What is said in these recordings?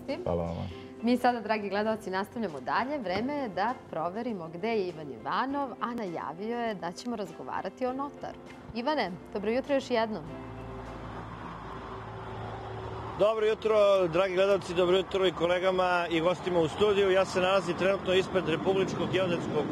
gosti. Hvala vama. Mi sada, dragi gledalci, nastavljamo dalje. Vreme je da proverimo gde je Ivan Ivanov, a najavio je da ćemo razgovarati o notaru. Ivane, dobro jutro još jednom. Dobro jutro, dragi gledalci, dobro jutro i kolegama i gostima u studiju. Ja se nalazim trenutno ispred Republičkog geodetskog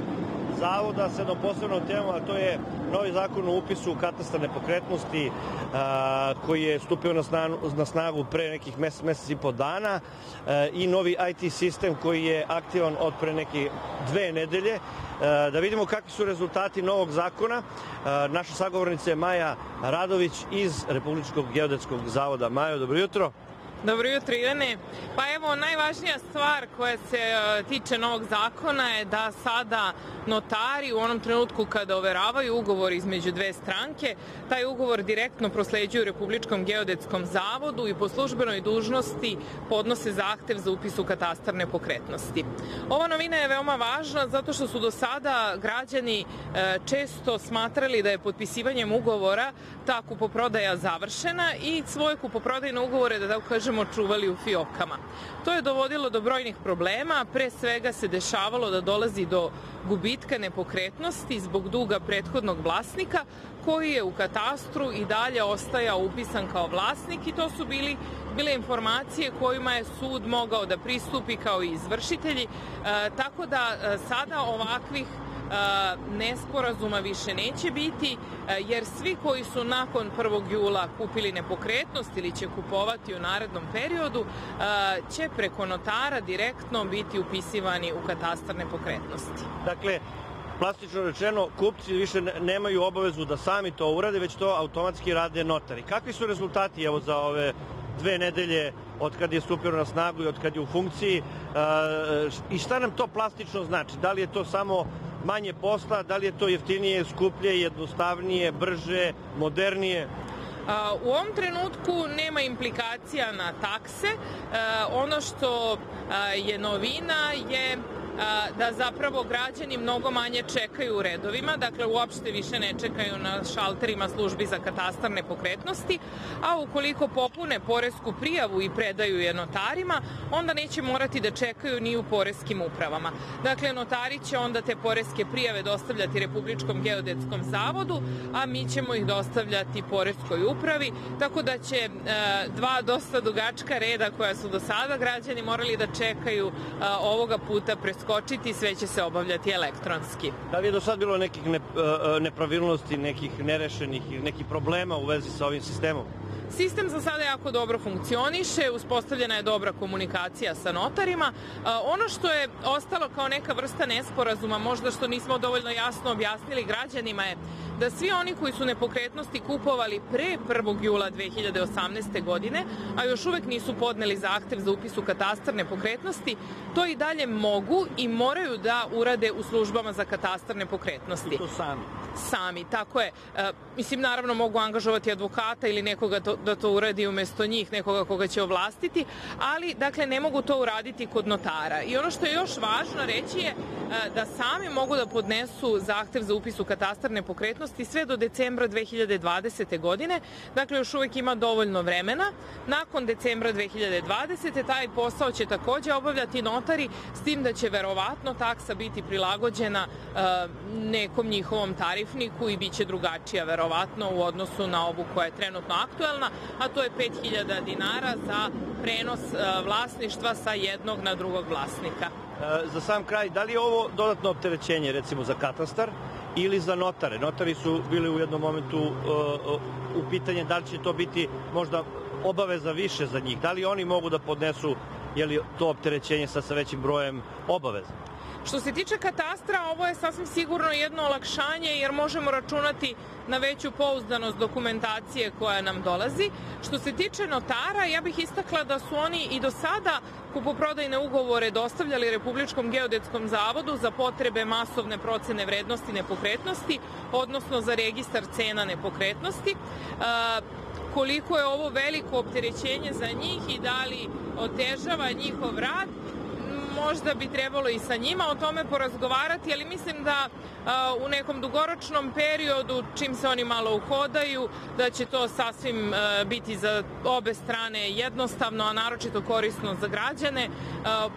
zavoda sa jednom posebnom temom, a to je novi zakon o upisu katastra nepokretnosti a, koji je stupio na snagu, na snagu pre nekih mesec, mesec i po dana a, i novi IT sistem koji je aktivan od pre neke dve nedelje. A, da vidimo kakvi su rezultati novog zakona. A, naša sagovornica je Maja Radović iz Republičkog geodetskog zavoda. Majo, dobro jutro. Dobro jutro Ivane. Pa evo, najvažnija stvar koja se uh, tiče novog zakona je da sada notari u onom trenutku kada overavaju ugovor između dve stranke, taj ugovor direktno prosleđuju Republičkom geodetskom zavodu i po službenoj dužnosti podnose zahtev za upis u katastar nepokretnosti. Ova novina je veoma važna zato što su do sada građani uh, često smatrali da je potpisivanjem ugovora ta kupoprodaja završena i svoje kupoprodajne ugovore, da tako kažemo, čuvali u fiokama. To je dovodilo do brojnih problema, pre svega se dešavalo da dolazi do gubitka nepokretnosti zbog duga prethodnog vlasnika koji je u katastru i dalje ostajao upisan kao vlasnik i to su bili bile informacije kojima je sud mogao da pristupi kao i izvršitelji, e, tako da e, sada ovakvih nesporazuma više neće biti, jer svi koji su nakon 1. jula kupili nepokretnost ili će kupovati u narednom periodu, će preko notara direktno biti upisivani u katastar nepokretnosti. Dakle, plastično rečeno, kupci više nemaju obavezu da sami to urade, već to automatski rade notari. Kakvi su rezultati evo za ove dve nedelje od kad je stupio na snagu i od kad je u funkciji i šta nam to plastično znači? Da li je to samo manje posla, da li je to jeftinije, skuplje, jednostavnije, brže, modernije? U ovom trenutku nema implikacija na takse. Ono što je novina je da zapravo građani mnogo manje čekaju u redovima, dakle uopšte više ne čekaju na šalterima službi za katastar nepokretnosti, a ukoliko popune poresku prijavu i predaju je notarima, onda neće morati da čekaju ni u poreskim upravama. Dakle, notari će onda te poreske prijave dostavljati Republičkom geodetskom zavodu, a mi ćemo ih dostavljati poreskoj upravi, tako da će e, dva dosta dugačka reda koja su do sada građani morali da čekaju e, ovoga puta preskočiti preskočiti, sve će se obavljati elektronski. Da li je do sad bilo nekih ne, nepravilnosti, nekih nerešenih, nekih problema u vezi sa ovim sistemom? Sistem za sada jako dobro funkcioniše, uspostavljena je dobra komunikacija sa notarima. Ono što je ostalo kao neka vrsta nesporazuma, možda što nismo dovoljno jasno objasnili građanima je da svi oni koji su nepokretnosti kupovali pre 1. jula 2018. godine, a još uvek nisu podneli zahtev za upis u katastar nepokretnosti, to i dalje mogu i moraju da urade u službama za katastar nepokretnosti. I to sami? Sami, tako je. E, mislim, naravno mogu angažovati advokata ili nekoga to, da to uradi umesto njih, nekoga koga će ovlastiti, ali, dakle, ne mogu to uraditi kod notara. I ono što je još važno reći je e, da sami mogu da podnesu zahtev za upis u katastar nepokretnosti sve do decembra 2020. godine, dakle, još uvek ima dovoljno vremena. Nakon decembra 2020. taj posao će takođe obavljati notari, s tim da će verovatno taksa biti prilagođena e, nekom njihovom tarifniku i bit će drugačija verovatno u odnosu na ovu koja je trenutno aktuelna, a to je 5000 dinara za prenos e, vlasništva sa jednog na drugog vlasnika. E, za sam kraj, da li je ovo dodatno opterećenje recimo za katastar ili za notare? Notari su bili u jednom momentu u pitanje da li će to biti možda obaveza više za njih. Da li oni mogu da podnesu je li to opterećenje sa, sa većim brojem obaveza? Što se tiče katastra, ovo je sasvim sigurno jedno olakšanje jer možemo računati na veću pouzdanost dokumentacije koja nam dolazi. Što se tiče notara, ja bih istakla da su oni i do sada kupoprodajne ugovore dostavljali Republičkom geodetskom zavodu za potrebe masovne procene vrednosti nepokretnosti, odnosno za registar cena nepokretnosti. Koliko je ovo veliko opterećenje za njih i da li otežava njihov rad, možda bi trebalo i sa njima o tome porazgovarati, ali mislim da u nekom dugoročnom periodu, čim se oni malo uhodaju, da će to sasvim biti za obe strane jednostavno, a naročito korisno za građane,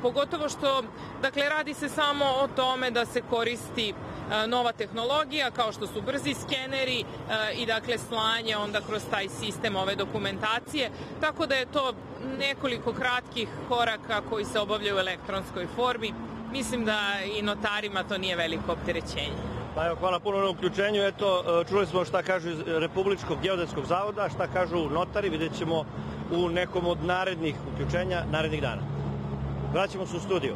pogotovo što, dakle, radi se samo o tome da se koristi nova tehnologija kao što su brzi skeneri i dakle slanje onda kroz taj sistem ove dokumentacije, tako da je to nekoliko kratkih koraka koji se obavljaju u elektronskoj formi. Mislim da i notarima to nije veliko opterećenje. Pa evo, hvala puno na uključenju. Eto, čuli smo šta kažu iz Republičkog geodetskog zavoda, šta kažu notari, vidjet ćemo u nekom od narednih uključenja, narednih dana. Vraćamo se u studiju.